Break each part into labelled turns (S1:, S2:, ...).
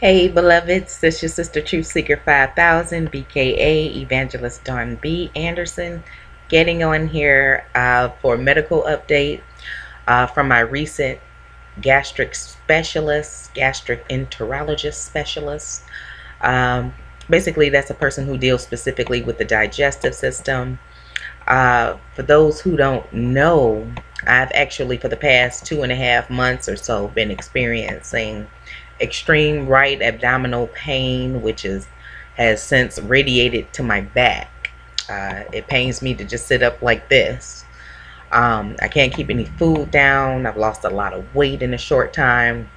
S1: Hey beloveds, this is your sister Truth Seeker 5000, BKA Evangelist Dawn B. Anderson, getting on here uh, for a medical update uh, from my recent gastric specialist, gastroenterologist specialist. Um, basically, that's a person who deals specifically with the digestive system. Uh, for those who don't know, I've actually, for the past two and a half months or so, been experiencing extreme right abdominal pain, which is has since radiated to my back. Uh, it pains me to just sit up like this. Um, I can't keep any food down. I've lost a lot of weight in a short time.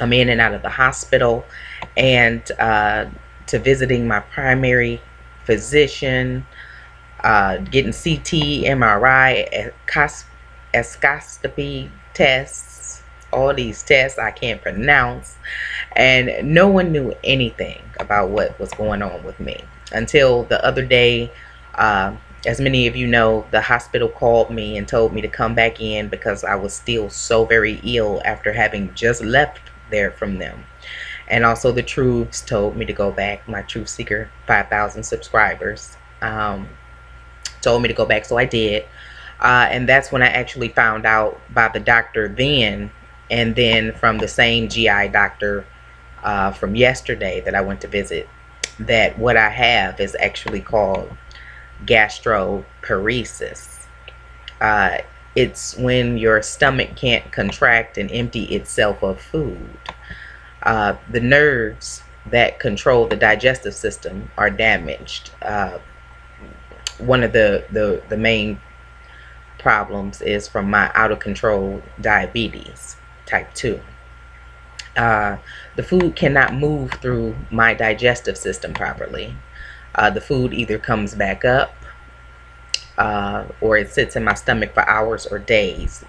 S1: I'm in and out of the hospital and uh, to visiting my primary physician, uh, getting CT, MRI, endoscopy tests, all these tests I can't pronounce. And no one knew anything about what was going on with me until the other day. Uh, as many of you know, the hospital called me and told me to come back in because I was still so very ill after having just left there from them. And also, the Truths told me to go back. My Truth Seeker 5,000 subscribers um, told me to go back, so I did. Uh, and that's when I actually found out by the doctor then and then from the same GI doctor uh, from yesterday that I went to visit, that what I have is actually called gastroparesis. Uh, it's when your stomach can't contract and empty itself of food. Uh, the nerves that control the digestive system are damaged. Uh, one of the, the, the main problems is from my out of control diabetes type 2. Uh, the food cannot move through my digestive system properly. Uh, the food either comes back up uh, or it sits in my stomach for hours or days,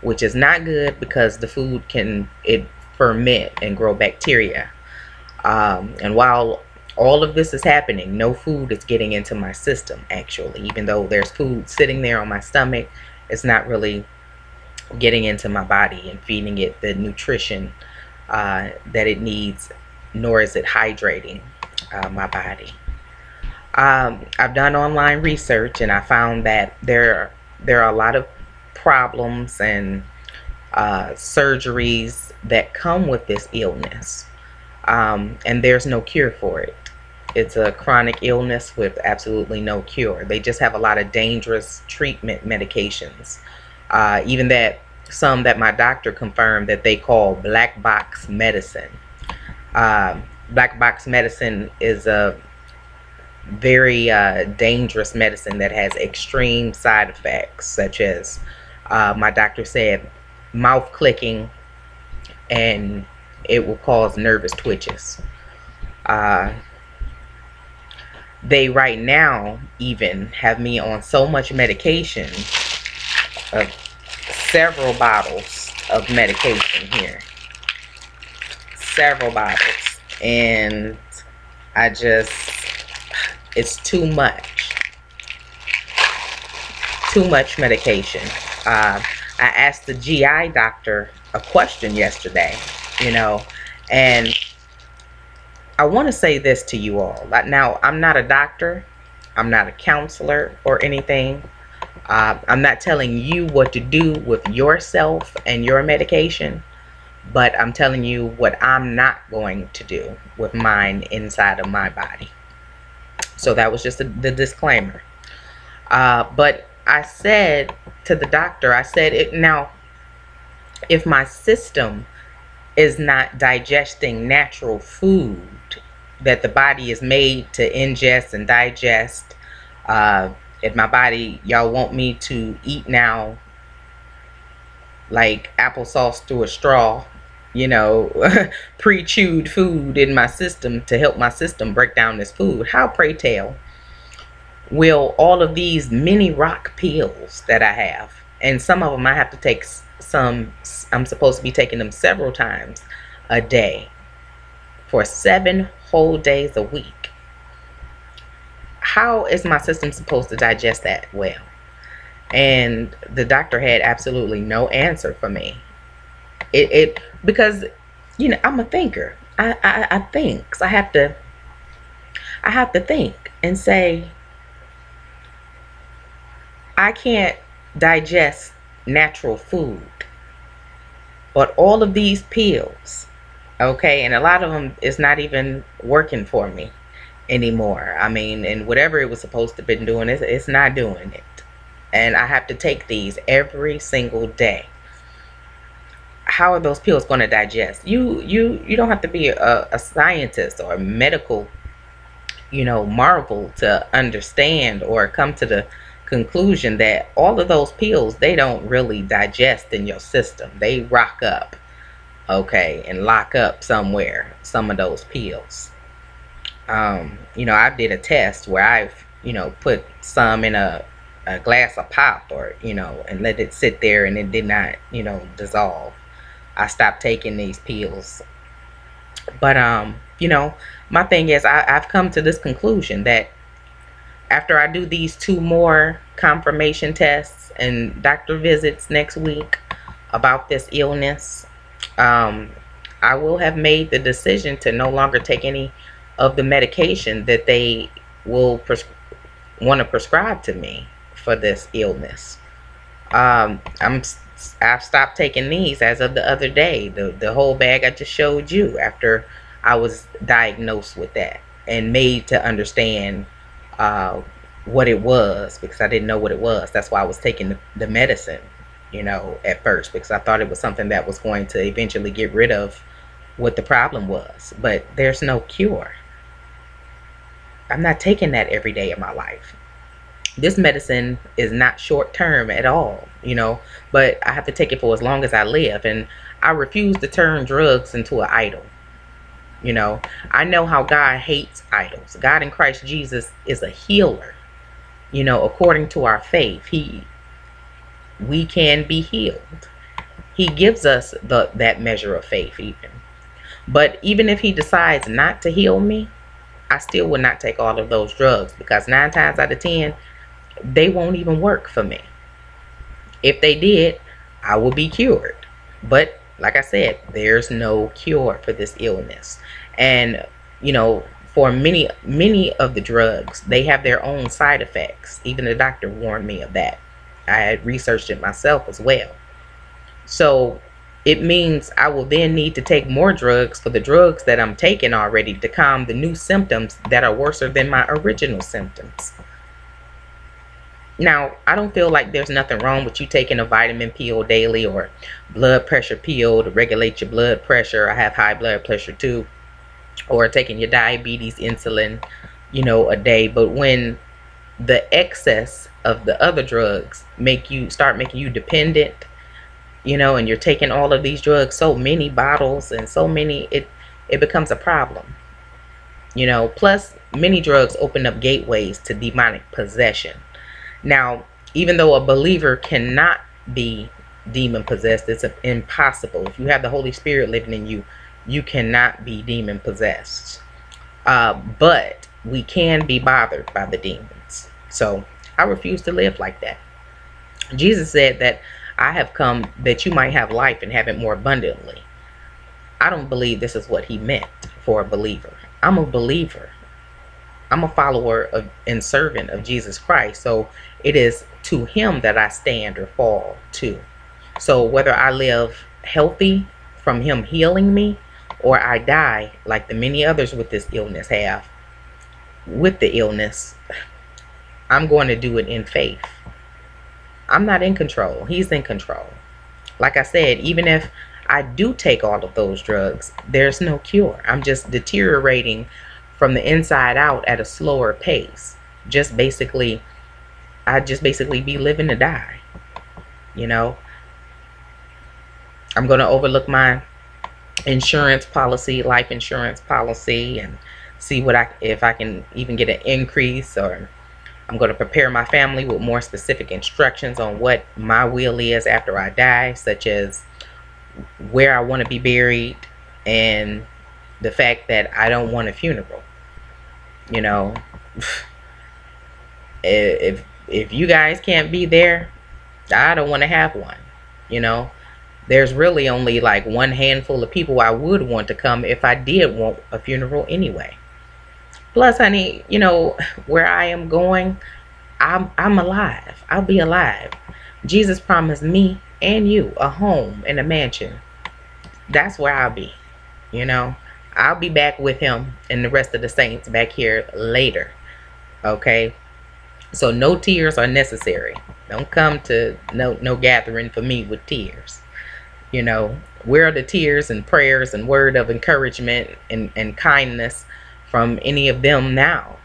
S1: which is not good because the food can it ferment and grow bacteria. Um, and while all of this is happening, no food is getting into my system actually. Even though there's food sitting there on my stomach, it's not really getting into my body and feeding it the nutrition uh, that it needs, nor is it hydrating uh, my body. Um, I've done online research and I found that there there are a lot of problems and uh, surgeries that come with this illness, um, and there's no cure for it. It's a chronic illness with absolutely no cure. They just have a lot of dangerous treatment medications uh, even that some that my doctor confirmed that they call black box medicine. Uh, black box medicine is a very uh, dangerous medicine that has extreme side effects, such as uh, my doctor said, mouth clicking, and it will cause nervous twitches. Uh, they right now even have me on so much medication uh, several bottles of medication here. Several bottles. And I just, it's too much. Too much medication. Uh, I asked the GI doctor a question yesterday, you know, and I want to say this to you all. Now, I'm not a doctor, I'm not a counselor or anything, uh, I'm not telling you what to do with yourself and your medication, but I'm telling you what I'm not going to do with mine inside of my body. So that was just a, the disclaimer. Uh, but I said to the doctor, I said, it, now, if my system is not digesting natural food that the body is made to ingest and digest, uh, if my body y'all want me to eat now like applesauce through a straw you know pre-chewed food in my system to help my system break down this food. How pray tell will all of these mini rock pills that i have and some of them i have to take some i'm supposed to be taking them several times a day for seven whole days a week how is my system supposed to digest that well? And the doctor had absolutely no answer for me. It, it because you know I'm a thinker. I, I, I think. So I have to I have to think and say I can't digest natural food. But all of these pills, okay, and a lot of them is not even working for me anymore. I mean, and whatever it was supposed to been doing, it's, it's not doing it. And I have to take these every single day. How are those pills going to digest? You you you don't have to be a, a scientist or a medical, you know, marvel to understand or come to the conclusion that all of those pills they don't really digest in your system they rock up okay and lock up somewhere some of those pills um, you know i did a test where i've you know put some in a, a glass of pop or you know and let it sit there and it did not you know dissolve. I stopped taking these pills. But um you know my thing is I, i've come to this conclusion that after I do these two more confirmation tests and doctor visits next week about this illness, um, I will have made the decision to no longer take any of the medication that they will pres- want to prescribe to me for this illness. Um, I'm I've stopped taking these as of the other day. The the whole bag I just showed you after I was diagnosed with that and made to understand uh, what it was because I didn't know what it was. That's why I was taking the, the medicine, you know, at first because I thought it was something that was going to eventually get rid of what the problem was. But there's no cure. I'm not taking that every day of my life. This medicine is not short term at all, you know, but I have to take it for as long as I live. And I refuse to turn drugs into an idol. You know, I know how God hates idols. God in Christ Jesus is a healer. You know, according to our faith, he we can be healed. He gives us the that measure of faith even. But even if he decides not to heal me, I still would not take all of those drugs because 9 times out of 10 they won't even work for me. If they did, I would be cured. But like I said, there's no cure for this illness. And, you know, for many, many of the drugs, they have their own side effects. Even the doctor warned me of that. I had researched it myself as well. So it means I will then need to take more drugs for the drugs that I'm taking already to calm the new symptoms that are worse than my original symptoms. Now, I don't feel like there's nothing wrong with you taking a vitamin pill daily or blood pressure pill to regulate your blood pressure. I have high blood pressure too or taking your diabetes insulin, you know, a day. But when the excess of the other drugs make you start making you dependent, you know, and you're taking all of these drugs, so many bottles and so many, it it becomes a problem. You know, plus many drugs open up gateways to demonic possession. Now, even though a believer cannot be demon possessed, it's impossible. If you have the Holy Spirit living in you, you cannot be demon possessed. Uh, but we can be bothered by the demons. So I refuse to live like that. Jesus said that I have come that you might have life and have it more abundantly. I don't believe this is what he meant for a believer. I'm a believer. I'm a follower of and servant of Jesus Christ. So it is to him that I stand or fall to. So whether I live healthy from him healing me or I die like the many others with this illness have with the illness, I'm going to do it in faith. I'm not in control. He's in control. Like I said, even if I do take all of those drugs, there's no cure. I'm just deteriorating from the inside out at a slower pace. Just basically, I just basically be living to die. You know, I'm going to overlook my insurance policy, life insurance policy, and see what I if I can even get an increase or I'm going to prepare my family with more specific instructions on what my will is after I die, such as where I want to be buried and the fact that I don't want a funeral. You know, if if you guys can't be there, I don't want to have one. You know, there's really only like one handful of people I would want to come if I did want a funeral anyway. Plus, honey, you know, where I am going, I'm I'm alive. I'll be alive. Jesus promised me and you a home and a mansion. That's where I'll be. You know, I'll be back with him and the rest of the saints back here later. Okay? So no tears are necessary. Don't come to no no gathering for me with tears. You know, where are the tears and prayers and word of encouragement and, and kindness from any of them now?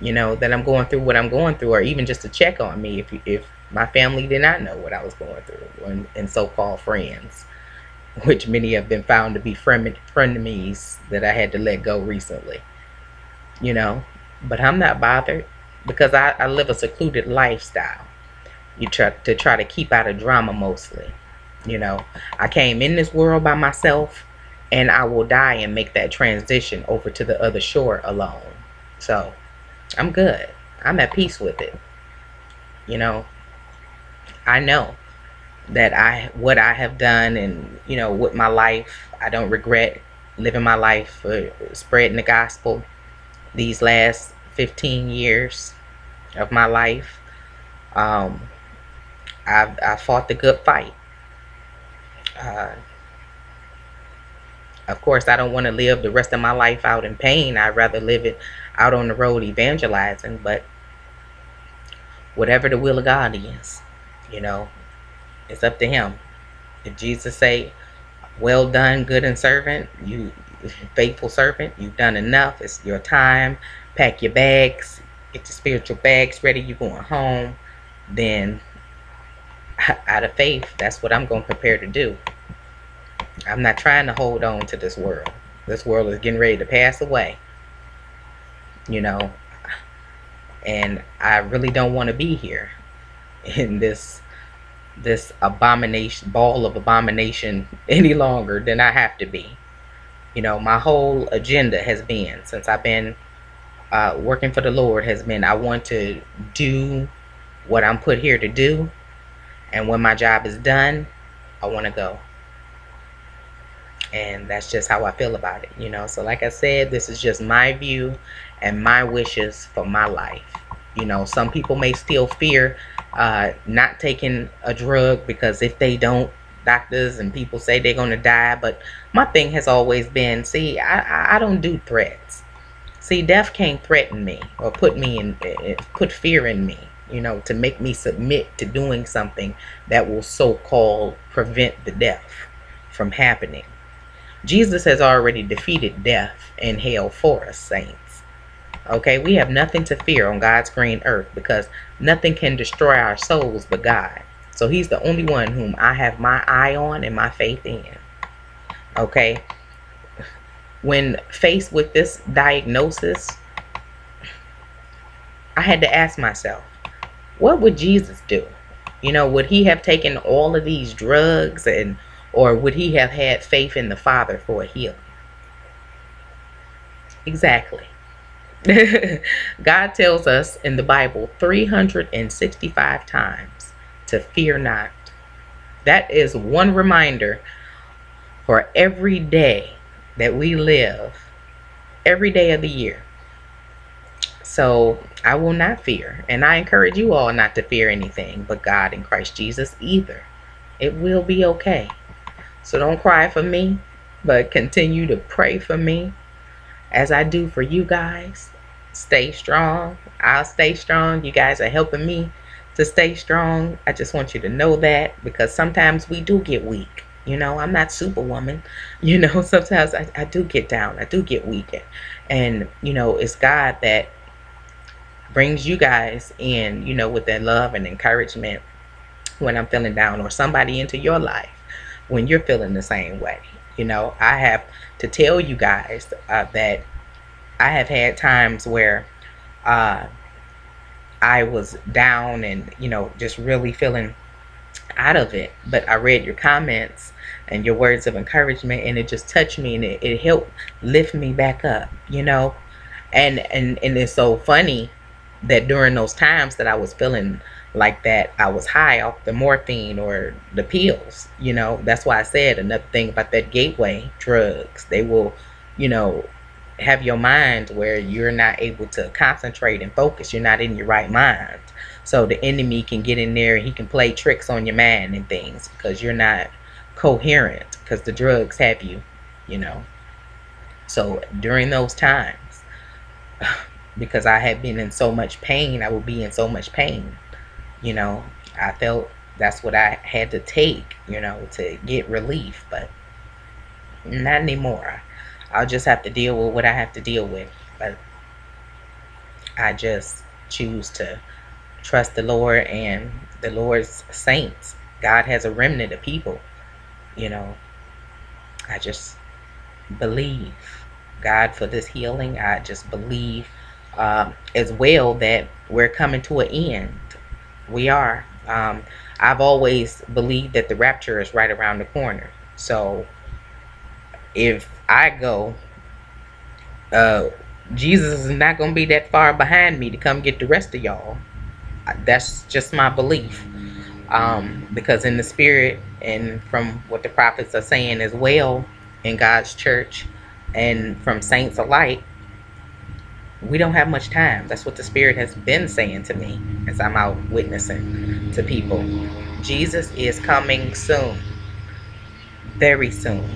S1: You know, that I'm going through what I'm going through, or even just to check on me if if my family did not know what I was going through, and, and so-called friends, which many have been found to be friend frenemies that I had to let go recently. You know, but I'm not bothered because I, I live a secluded lifestyle. You try to try to keep out of drama mostly. You know, I came in this world by myself and I will die and make that transition over to the other shore alone. So I'm good. I'm at peace with it. You know, I know that I what I have done and you know with my life, I don't regret living my life, uh, spreading the gospel these last 15 years of my life. Um, I've I fought the good fight. Uh, of course, I don't want to live the rest of my life out in pain. I'd rather live it out on the road evangelizing. But whatever the will of God is, you know, it's up to Him. If Jesus say, "Well done, good and servant," you faithful servant, you've done enough. It's your time. Pack your bags. Get your spiritual bags ready. You're going home. Then out of faith, that's what I'm going to prepare to do. I'm not trying to hold on to this world. This world is getting ready to pass away. You know, and I really don't want to be here in this this abomination ball of abomination any longer than I have to be. You know, my whole agenda has been since I've been uh, working for the Lord has been I want to do what I'm put here to do and when my job is done, I want to go. And that's just how I feel about it, you know. So, like I said, this is just my view and my wishes for my life. You know, some people may still fear uh, not taking a drug because if they don't, doctors and people say they're going to die. But my thing has always been see, I, I don't do threats. See, death can't threaten me or put me in, put fear in me you know, to make me submit to doing something that will so called prevent the death from happening. Jesus has already defeated death and hell for us, saints. Okay, we have nothing to fear on God's green earth because nothing can destroy our souls but God. So He's the only one whom I have my eye on and my faith in. Okay, when faced with this diagnosis, I had to ask myself, what would Jesus do? You know, would he have taken all of these drugs and or would he have had faith in the Father for a healing? Exactly. God tells us in the Bible 365 times to fear not. That is one reminder for every day that we live, every day of the year. So I will not fear. And I encourage you all not to fear anything but God in Christ Jesus either. It will be okay. So don't cry for me, but continue to pray for me as I do for you guys. Stay strong. I'll stay strong. You guys are helping me to stay strong. I just want you to know that because sometimes we do get weak. You know, I'm not superwoman. You know, sometimes I, I do get down. I do get weak. And, you know, it's God that brings you guys in, you know, with that love and encouragement when I'm feeling down or somebody into your life when you're feeling the same way. You know, I have to tell you guys uh, that I have had times where uh, I was down and, you know, just really feeling out of it. But I read your comments and your words of encouragement and it just touched me and it, it helped lift me back up, you know. And, and and it's so funny that during those times that I was feeling like that I was high off the morphine or the pills. You know, that's why I said another thing about that gateway drugs. They will, you know, have your mind where you're not able to concentrate and focus. You're not in your right mind. So the enemy can get in there. He can play tricks on your mind and things because you're not coherent because the drugs have you, you know. So during those times, because I had been in so much pain, I would be in so much pain, you know. I felt that's what I had to take, you know, to get relief, but not anymore. I'll just have to deal with what I have to deal with. But I just choose to trust the Lord and the Lord's saints. God has a remnant of people, you know. I just believe God for this healing. I just believe uh, as well that we're coming to an end. We are. Um, I've always believed that the rapture is right around the corner. So if I go, uh, Jesus is not going to be that far behind me to come get the rest of y'all. That's just my belief. Um, because in the spirit and from what the prophets are saying as well in God's church and from saints alike, we don't have much time. That's what the spirit has been saying to me as I'm out witnessing to people. Jesus is coming soon. Very soon.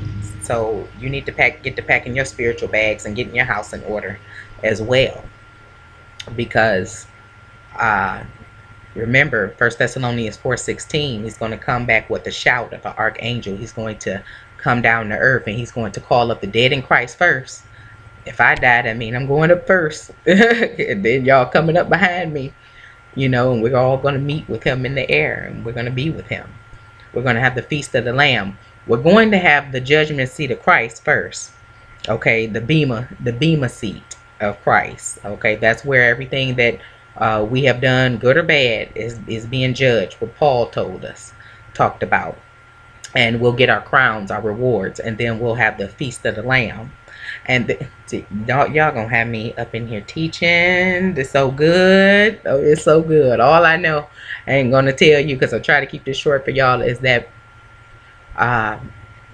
S1: So you need to pack, get to packing your spiritual bags and getting your house in order as well. Because uh, remember, First Thessalonians 4.16, he's going to come back with the shout of an archangel. He's going to come down to earth and he's going to call up the dead in Christ first. If I die, I mean I'm going up first. and then y'all coming up behind me. You know, and we're all going to meet with him in the air and we're going to be with him. We're going to have the feast of the Lamb we're going to have the judgment seat of Christ first. Okay, the bema, the bema seat of Christ. Okay, that's where everything that uh, we have done, good or bad, is is being judged. What Paul told us, talked about, and we'll get our crowns, our rewards, and then we'll have the feast of the Lamb. And y'all, y'all gonna have me up in here teaching. It's so good. Oh, it's so good. All I know, I ain't gonna tell you because I try to keep this short for y'all. Is that uh,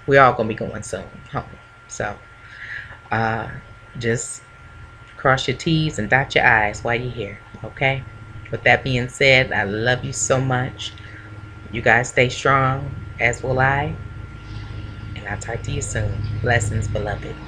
S1: we all gonna be going soon home. So uh, just cross your T's and dot your I's while you're here. Okay. With that being said, I love you so much. You guys stay strong, as will I. And I'll talk to you soon. Blessings, beloveds.